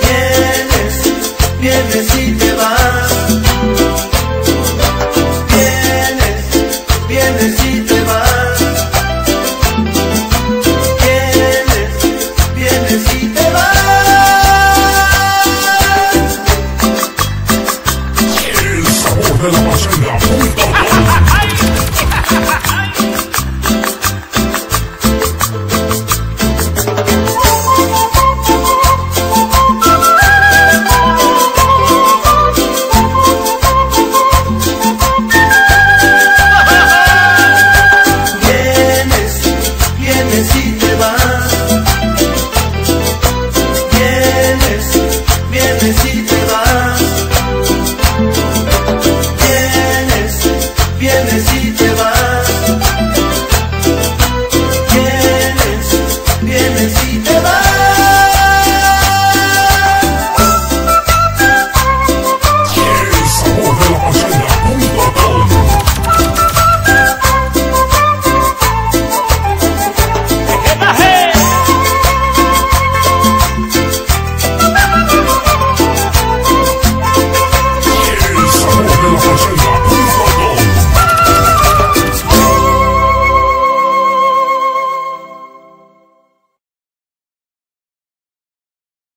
Vienes, vienes y te vas. Vienes, vienes y te vas. Vienes, vienes y te vas. El sabor de la pasión necesito.